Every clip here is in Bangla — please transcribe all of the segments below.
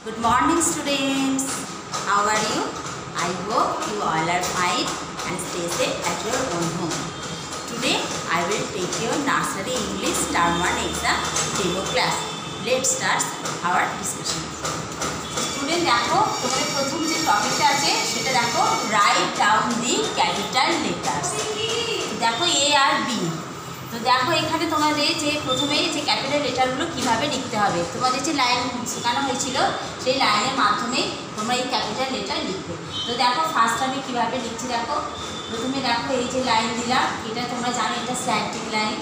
Good morning students. How are you? I hope you all are fine and stay safe at your own home. Today I will take your nursery English term 1 exam demo class. Let's start our discussion. Student দেখো তোমাদের প্রথম যে টপিকটা আছে সেটা দেখো right down the capital letters দেখো এ আর বি তো দেখো এখানে তোমাদের যে প্রথমে যে ক্যাপিটাল লেটারগুলো কীভাবে লিখতে হবে। তোমাদের যে লাইন শেখানো হয়েছিল, সেই লাইনের মাধ্যমে তোমরা এই ক্যাপিটাল লেটার লিখবে। তো দেখো ফার্স্ট আমি কীভাবে লিখছি দেখো। প্রথমে দেখো এই যে লাইন দিলাম, এটা তোমরা জানো এটা স্ট্যান্ডিং লাইন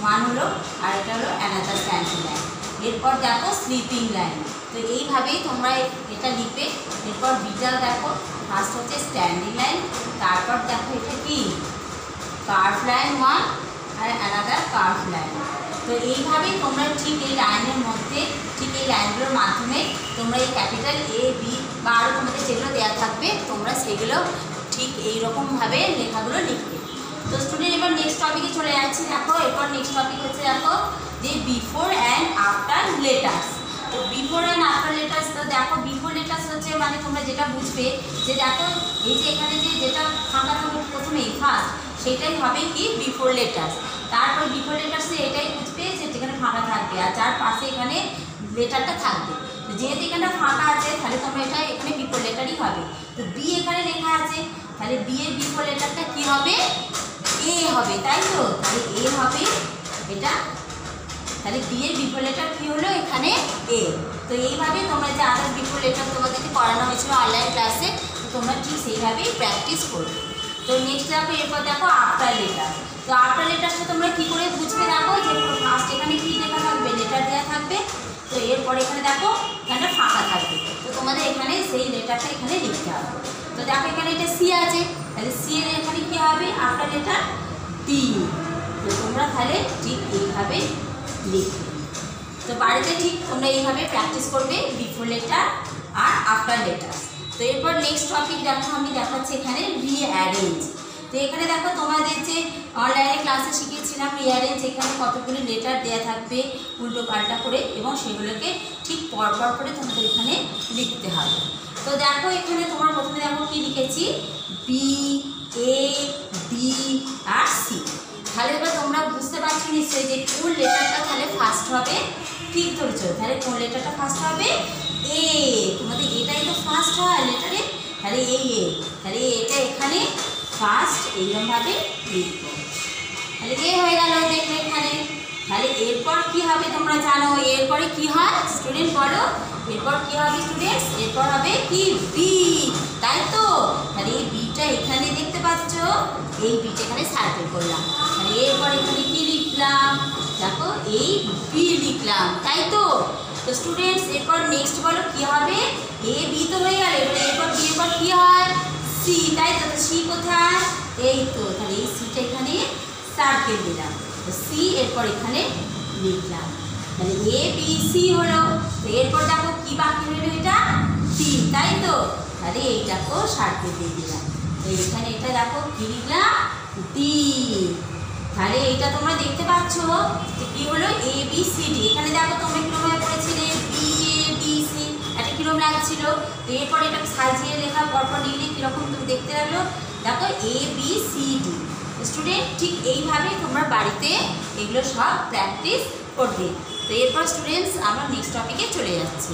ওয়ান হলো আর এটা হলো অ্যানাদার স্ট্যান্ডিং লাইন এরপর দেখো স্লিপিং লাইন তো এইভাবেই তোমরা এটা লিখবে। এরপর বিটা দেখো ফার্স্ট হচ্ছে স্ট্যান্ডিং লাইন তারপর দেখো এটা কি? কার্ভ লাইন ওয়ান আর আলাদা কার্ভ লাইন তো এইভাবেই তোমরা ঠিক এই লাইনের মধ্যে, ঠিক এই লাইনগুলোর মাধ্যমে তোমরা এই ক্যাপিটাল এ বি বা আরও তোমাদের যেগুলো দেওয়া থাকবে, তোমরা সেগুলো ঠিক এইরকমভাবে লেখাগুলো লিখবে। তো স্টুডেন্ট এবার নেক্সট টপিকে চলে যাচ্ছি। দেখো, এরপর নেক্সট টপিক হচ্ছে দেখো যে বিফোর অ্যান্ড আফটার লেটার্স তো বিফোর অ্যান্ড আফটার লেটার্স তো দেখো বিফোর লেটার্স হচ্ছে মানে তোমরা যেটা বুঝবে যে দেখো, এই যে এখানে যে যেটা ফাঁকা থাকবে প্রথমেই ফার্স্ট সেটাই হবে কি বিফোর লেটার্স তারপর বিফোর লেটার্সে এটাই বুঝবে যে যেখানে ফাঁকা থাকবে আর যার পাশে এখানে লেটারটা থাকবে। তো যেহেতু এখানে ফাঁকা আছে, তাহলে তোমরা এটা এখানে বিফোর লেটারই হবে। তো বি এখানে লেখা আছে, তাহলে বি এর বিফোর লেটারটা কী হবে? এ হবে, তাই তো? তাহলে এ হবে এটা। তাহলে বি এর বিফোর লেটার কী হলো? এখানে এ তো এইভাবে তোমরা যে আদার বিফোর লেটার তোমাদেরকে করানো হয়েছিল অনলাইন ক্লাসে তো তোমরা ঠিক সেইভাবেই প্র্যাকটিস করবে। তো নেক্সট দেখো, এরপর দেখো আফটার লেটার তো আফটার লেটারটা তোমরা কী করে বুঝবে দেখো যে ফার্স্ট এখানে কী লেখা থাকবে? লেটার দেওয়া থাকবে। তো এরপরে এখানে দেখো এখানটা ফাঁকা থাকবে। তো তোমাদের এখানে সেই লেটারটা এখানে লিখতে হবে। তো দেখো এখানে এটা সি আছে। তাহলে সি এর এখানে কী হবে? আফটার লেটার টি তো তোমরা তাহলে ঠিক এইভাবে লিখবে। তো বাড়িতে ঠিক তোমরা এইভাবে প্র্যাকটিস করবে বিফোর লেটার আর আফটার লেটার তো এরপর নেক্সট টপিক দেখো, আমি দেখাচ্ছি এখানে রিঅ্যারেঞ্জ তো এখানে দেখো তোমাদের যে অনলাইনে ক্লাসে শিখিয়েছিলাম রিঅ্যারেঞ্জ এখানে কতগুলি লেটার দেওয়া থাকবে, উল্টো পাল্টা করে এবং সেগুলোকে ঠিক পরপর করে তোমাদের এখানে লিখতে হবে। তো দেখো এখানে তোমার প্রথমে দেখো কি লিখেছি? B A D R C তাহলে এবার তোমরা বুঝতে পারছ নিশ্চয়ই যে কোন লেটারটা তাহলে ফার্স্ট হবে, ঠিক ধরেছো। তাহলে কোন লেটারটা ফার্স্ট হবে? এ, তোমাদের এটাই তো ফার্স্ট হয় লেটারে তাহলে এই এ, তাহলে এটা এখানে ফার্স্ট এইরকমভাবে লিখব। তাহলে এ হয়ে গেল দেখলে এখানে। তাহলে এরপর কি হবে তোমরা জানো? এরপরে কি হয়? স্টুডেন্ট বলো। এরপর কি হবে স্টুডেন্টস এরপর হবে কি? বি তাই তো? তাহলে এই বিটা এখানে দেখতে পাচ্ছ? এই বিটা এখানে সার্কেল করলাম। তাহলে এরপর এখানে কি লিখলাম? দেখো, এই বি লিখলাম। তাই তো? তো স্টুডেন্টস এরপর নেক্সট বলো কি হবে? এ বি তো হয়ে গেল। এবার এরপর বি এরপর কি হয়? সি তাই তো সি কোথায়? এই তো, তাহলে এই সিটা এখানে সার্কেল দিলাম। তো সি এরপর এখানে লিখলাম। তাহলে এ বি সি হলো। তো এরপর দেখো কি বাকি হলো এটা? সি তাই তো? তাহলে এইটাকেও সার্কেল দিয়ে দিলাম। তো এখানে এটা দেখো কি লিখলাম? ডি তাহলে এইটা তোমরা দেখতে পাচ্ছ যে কি হলো? এ বি সি ডি এখানে দেখো তোমরা কিরকমভাবে পড়েছিলে? বি এ বি সি একটা কীরকম লাগছিল? এরপর এটা সাজিয়ে লেখা, পরপর লিখলে কীরকম তুমি দেখতে লাগল? দেখো A B C D student ঠিক এইভাবে তোমরা বাড়িতে এগুলো সব প্র্যাকটিস করবে। তো এরপর স্টুডেন্টস আমরা নেক্সট টপিকে চলে যাচ্ছি।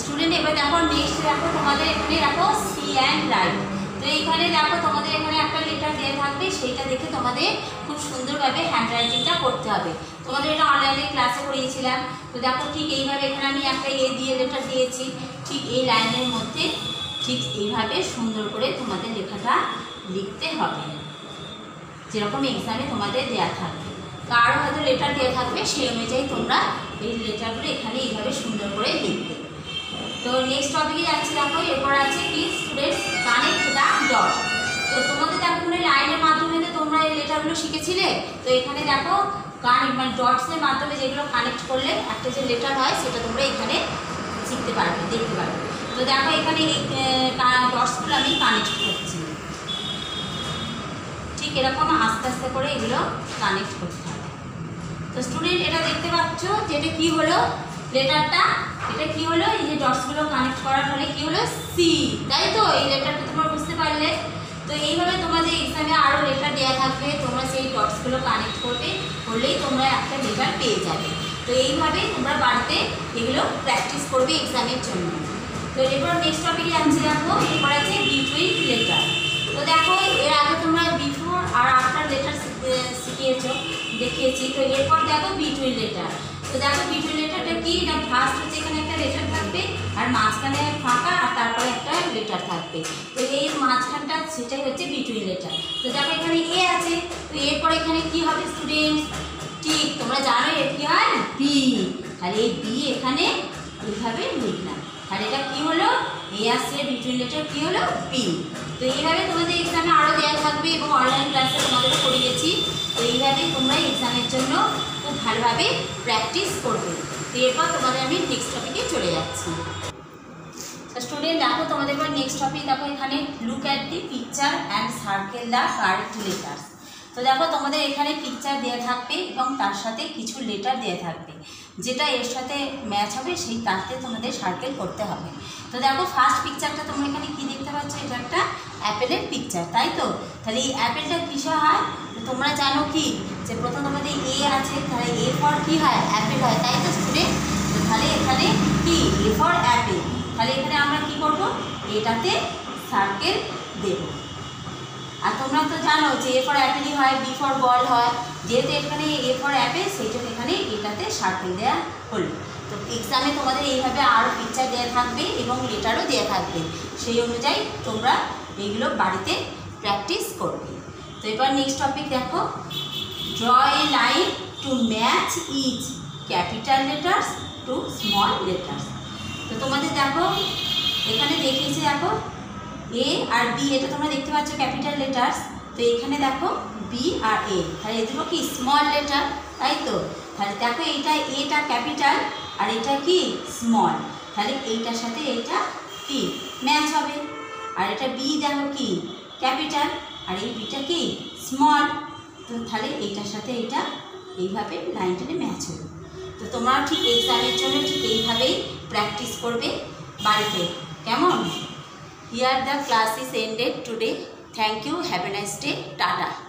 স্টুডেন্ট এবার দেখো নেক্সট দেখো তোমাদের এখানে দেখো সি অ্যান্ড রাইট তো এইখানে দেখো তোমাদের এখানে একটা লেটার দেওয়া থাকবে, সেইটা দেখে তোমাদের খুব সুন্দরভাবে হ্যান্ড রাইটিংটা করতে হবে। তোমাদের এটা অনলাইনে ক্লাসে করিয়েছিলাম। তো দেখো ঠিক এইভাবে এখানে আমি একটা এ দিয়ে লেটার দিয়েছি। ঠিক এই লাইনের মধ্যে ঠিক এইভাবে সুন্দর করে তোমাদের লেখাটা লিখতে হবে। যেরকম এক্সামে তোমাদের দেওয়া থাকবে। কারও হয়তো লেটার দেওয়া থাকবে, সেই অনুযায়ী তোমরা এই লেটারগুলো এখানে এইভাবে সুন্দর করে লিখবে। তো নেক্সট টপিকে যাচ্ছি দেখো লেটারগুলো শিখেছিলে, তো এখানে দেখো কানেক্ট মানে ডটসের মাধ্যমে যেগুলো কানেক্ট করলে একটা যে লেটার হয়, সেটা তোমরা এখানে শিখতে পারবে, দেখতে পারবে। তো দেখো এখানে এই ডটসগুলো আমি কানেক্ট করছি। ঠিক এরকম আস্তে আস্তে করে এগুলো কানেক্ট করতে হবে। তো স্টুডেন্ট এটা দেখতে পাচ্ছ যে এটা কী হলো? লেটারটা এটা কি হলো? এই যে ডটসগুলো কানেক্ট করার ফলে কি হলো? সি তাই তো? এই লেটারটা তোমরা বুঝতে পারলে। তো এইভাবে তোমাদের এক্সামে আরও লেটার দেওয়া থাকবে, তোমরা সেই ডটসগুলো কানেক্ট করবে, করলেই তোমরা একটা লেটার পেয়ে যাবে। তো এইভাবে তোমরা বাড়িতে এগুলো প্র্যাকটিস করবে এক্সামের জন্য। তো এরপর নেক্সট টপিকে যাচ্ছি দেখো এরপর আছে বিটুইন লেটার তো দেখো, এর আগে তোমরা বিফোর আর আফটার লেটার শিখিয়েছো, দেখিয়েছি। তো এরপর দেখো বিটুইন লেটার তো দেখো বিটুইন লেটারটা কি? না ফার্স্ট হচ্ছে এখানে একটা লেটার থাকবে, আর মাঝখানে ফাঁকা, আর তারপরে লেটার থাকবে। তো এই মাঝখানটা সেটাই হচ্ছে বিটুইন লেটার তো দেখো এখানে এ আছে, তো এরপর এখানে কি হবে স্টুডেন্ট ঠিক, তোমরা জানো এর কি হয়? বি আর এই বি এখানে এইভাবে লিখলাম। আর এটা কি হলো? এ আসছে বিটুইন লেটার কি হলো? বি তো এইভাবে তোমাদের এক্সামে আরও দেওয়া থাকবে এবং অনলাইন ক্লাসে তোমাদেরও করিয়েছি। তো এইভাবে তোমরা এক্সামের জন্য খুব ভালোভাবে প্র্যাকটিস করবে। তো এরপর তোমাদের আমি নেক্সট টপিকে চলে যাচ্ছি। স্টুডেন্ট দেখো, তোমাদের এবার নেক্সট টপিক দেখো, এখানে look at the picture and circle the correct letters তো দেখো, তোমাদের এখানে পিকচার দেওয়া থাকবে এবং তার সাথে কিছু লেটার দেওয়া থাকবে। যেটা এর সাথে ম্যাচ হবে, সেই তারতে তোমাদের সার্কেল করতে হবে। তো দেখো ফার্স্ট পিকচারটা তোমরা এখানে কি দেখতে পাচ্ছ? এটা একটা অ্যাপেলের পিকচার তাই তো? তাহলে এই অ্যাপেলটা কিসে হয়? তোমরা জানো কি? যে প্রথম তোমাদের এ আছে, তাহলে এ ফর কি হয়? অ্যাপেল হয়, তাই তো স্টুডেন্ট তাহলে এখানে কি? এ ফর অ্যাপেল তাহলে এখানে আমরা কি করব? এটাতে সার্কেল দেবো। আর তোমরা তো জানো যে এ ফর অ্যাপেলই হয় বি ফর বল হয়। যেহেতু এখানে এ ফর অ্যাপেল সেই জন্য এখানে এটাতে সার্কেল দেওয়া হলো। তো এক্সামে তোমাদের এইভাবে আরও পিকচার দেওয়া থাকবে এবং লেটারও দেওয়া থাকবে। সেই অনুযায়ী তোমরা এইগুলো বাড়িতে প্র্যাকটিস করবে। তো এবার নেক্সট টপিক দেখো। Draw a line to match is capital letters to small letters তো তোমাদের দেখো, এখানে দেখিয়েছে দেখো এ আর বি এটা তোমরা দেখতে পাচ্ছ ক্যাপিটাল লেটার্স তো এখানে দেখো বি আর এ তাহলে এ দুটো কি স্মল লেটার তাই তো? তাহলে দেখো এইটা, এটা ক্যাপিটাল আর এটা কি স্মল তাহলে এইটার সাথে এইটা কি? ম্যাচ হবে। আর এটা বি দেখো কি? ক্যাপিটাল আর এই বিটা কি? স্মল তো তাহলে এইটার সাথে এইটা এইভাবে লাইন টেনে ম্যাচ হবে তো তোমরা ঠিক এক্সামের জন্য ঠিক এইভাবেই প্র্যাকটিস করবে বাড়িতে কেমন Here the class is ended today. Thank you. Have a nice day. Tata.